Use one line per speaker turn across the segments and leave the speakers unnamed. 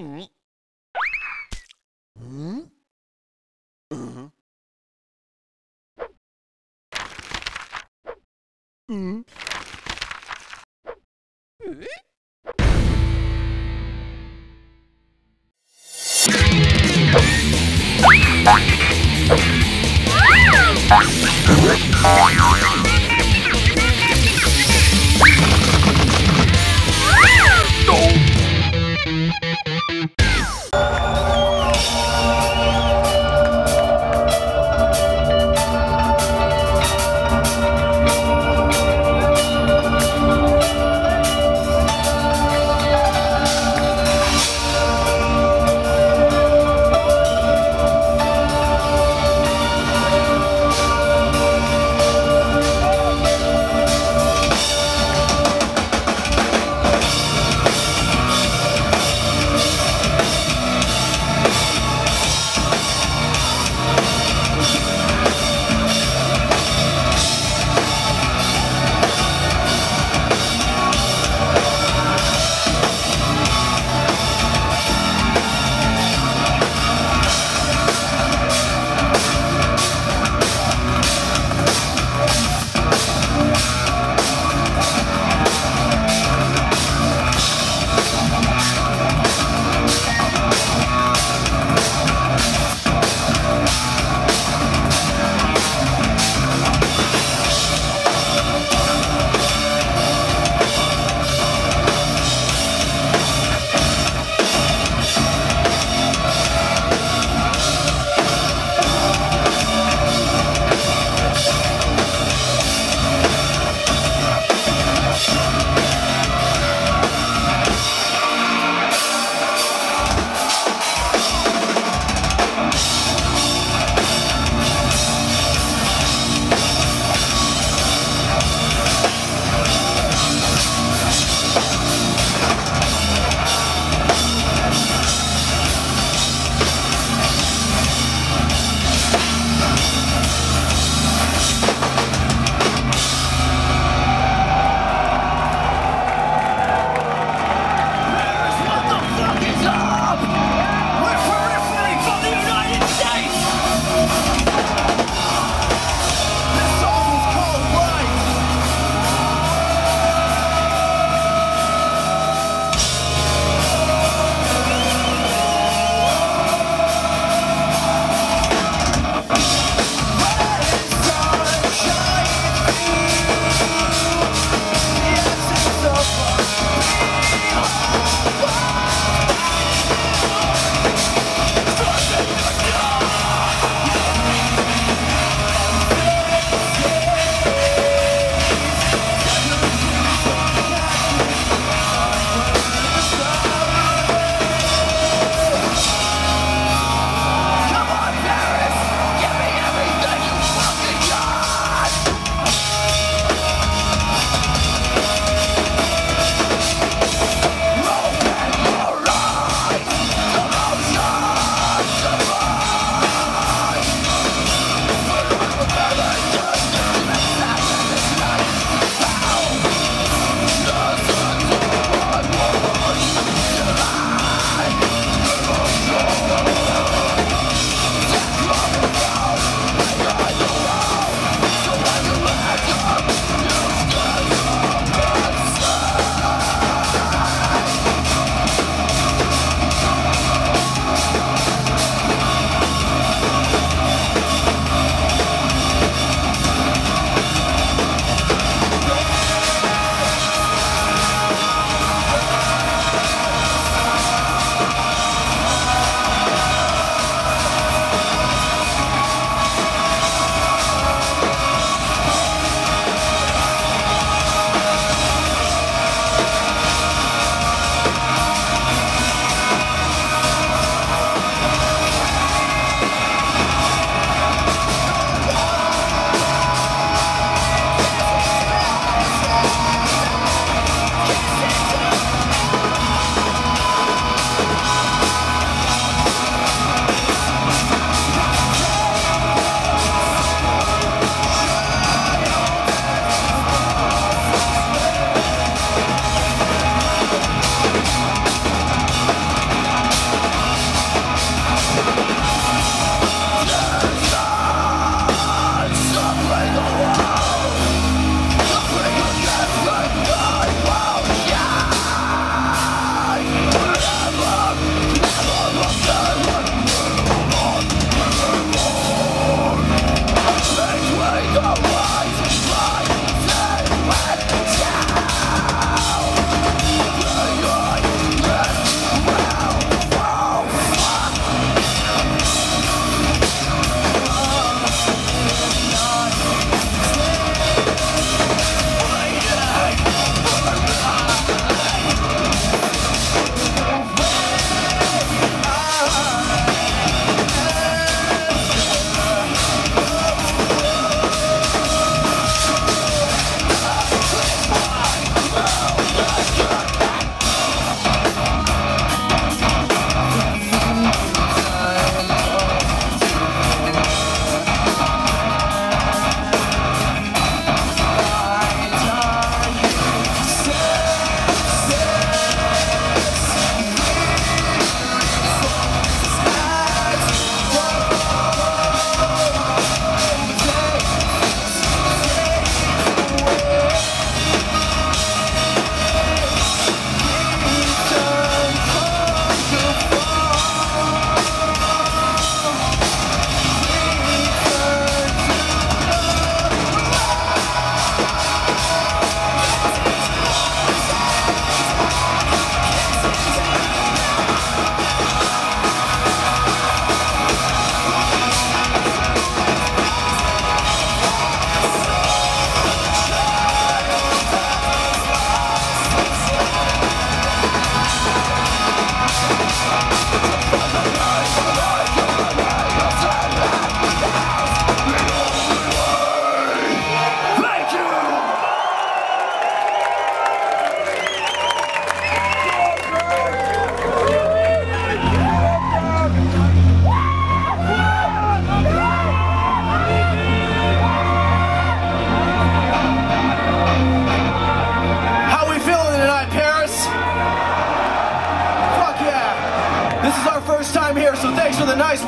ん？うん？うん？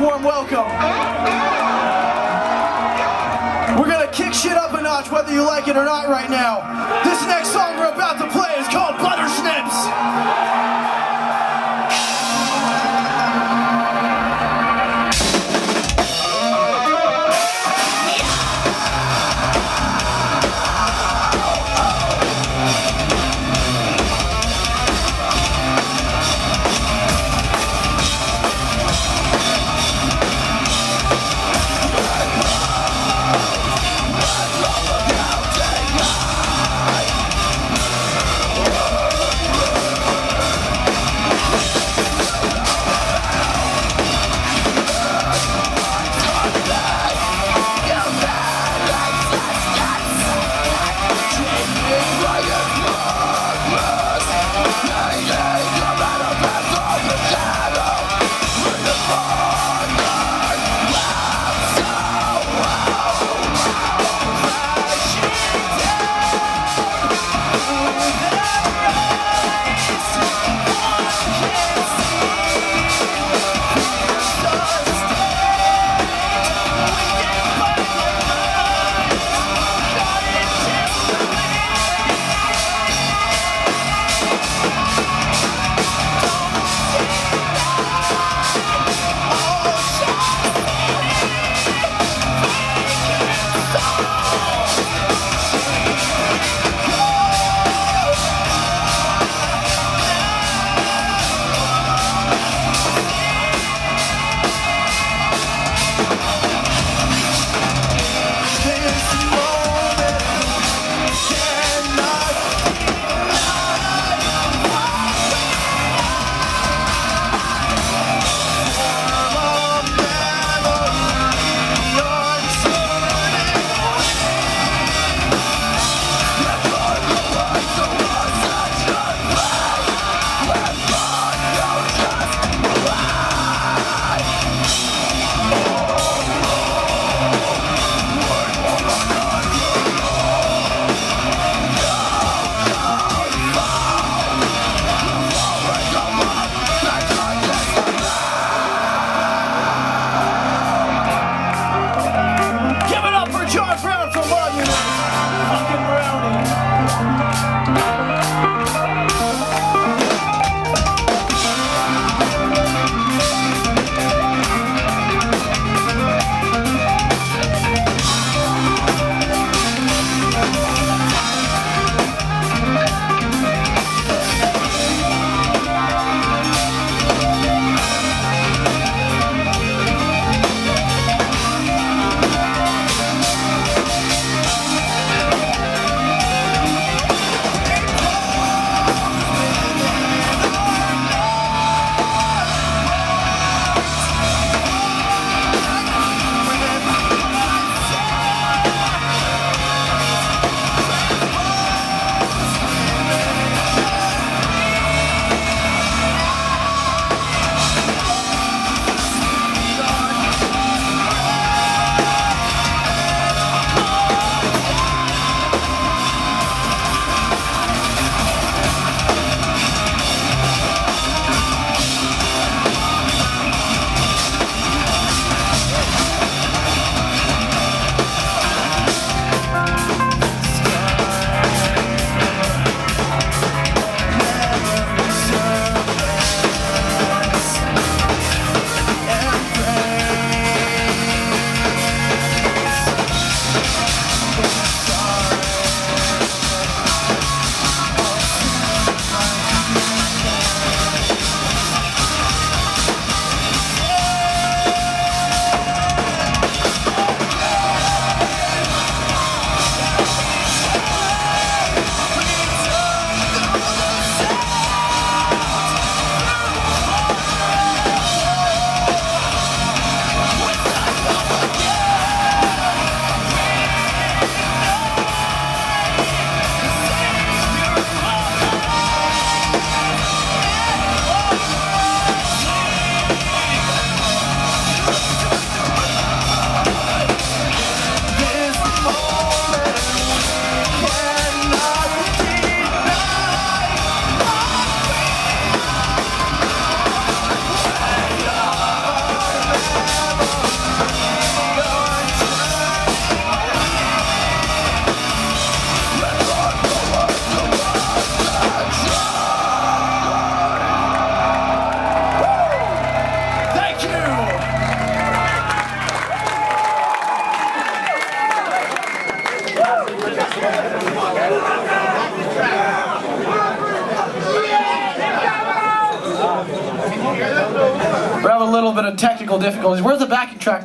Warm welcome. We're gonna kick shit up a notch whether you like it or not right now. This next song we're about to play is called Buttersnips.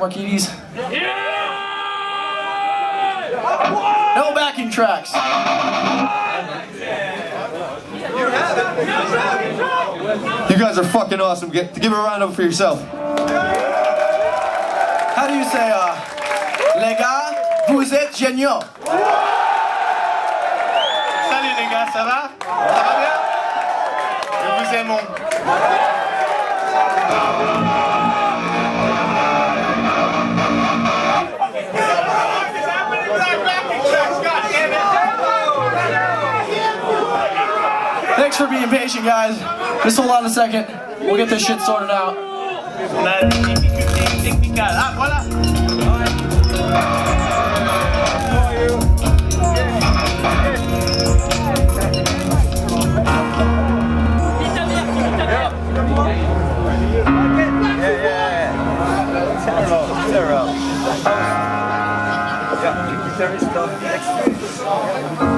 Backing track, Marquides? No backing tracks.
You guys are fucking awesome. Get, give a round up for yourself.
How do you say, uh, les gars, vous êtes géniaux?
Salut les gars, ça va Ça va bien Nous vous aimons.
Thanks for being patient, guys. Just hold on a second. We'll get this shit sorted out.
Des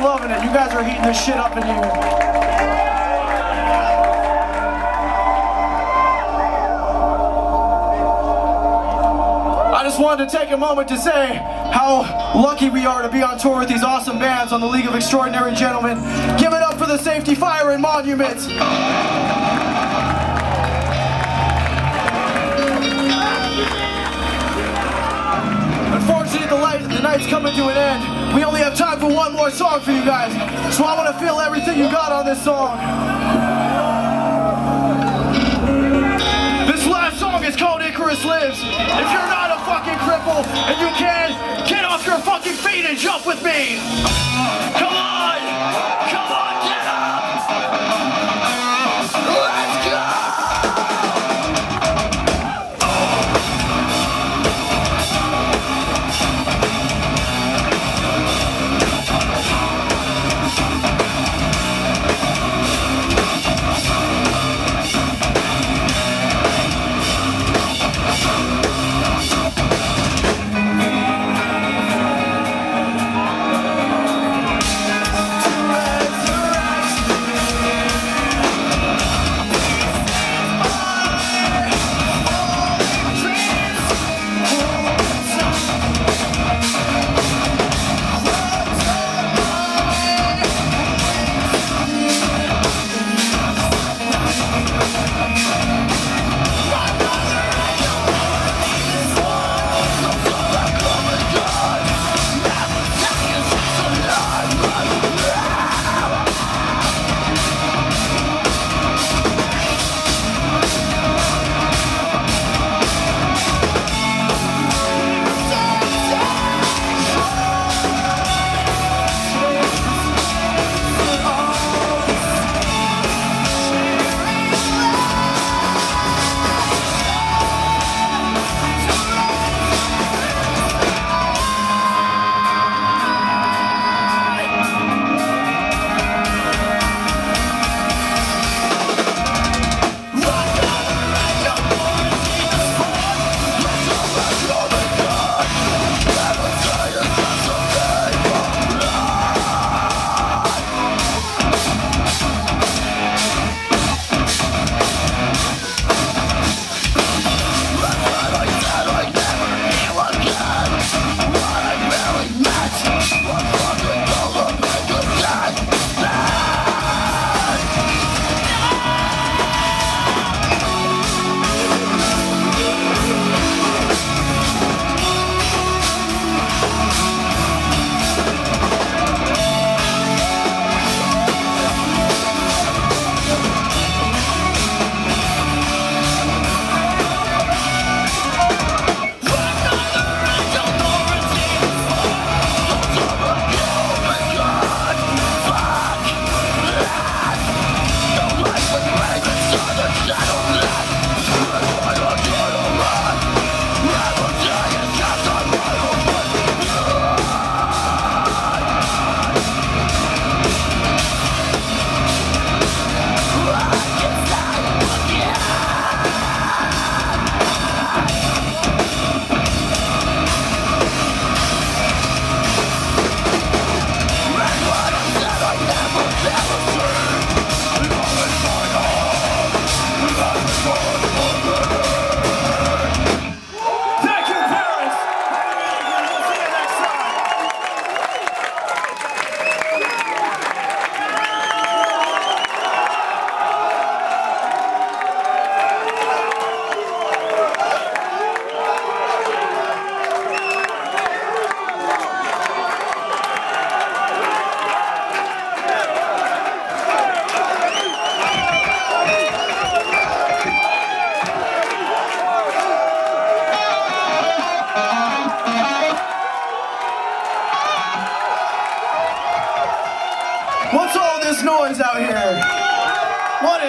Loving it. You guys are heating this shit up in here. I just wanted to take a moment to say how lucky we are to be on tour with these awesome bands on the League of Extraordinary Djentlemen. Give it up for the Safety Fire and Monument. Unfortunately, the, light, the night's coming to an end. We only have time for one more song for you guys. So I want to feel everything you got on this song. This last song is called Icarus Lives. If you're not a fucking cripple and you can, get off your fucking feet and jump with me. Come on! Come on, get up!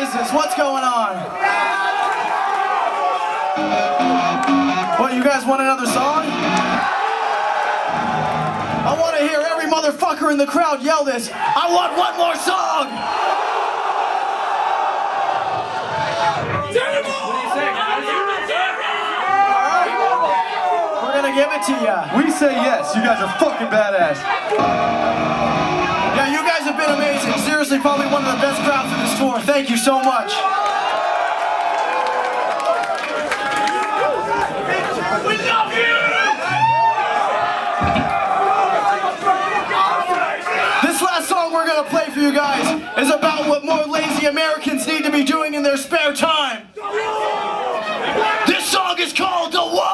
What's going on? What, you guys want another song? I want to hear every motherfucker in the crowd yell this. I want one more song! We're gonna give it to ya.
We say yes. You guys are fucking badass.
Yeah, you guys have been amazing. Seriously, probably one of the best crowds in this tour. Thank you so much.
We love you!
This last song we're gonna play for you guys is about what more lazy Americans need to be doing in their spare time. This song is called The Walk.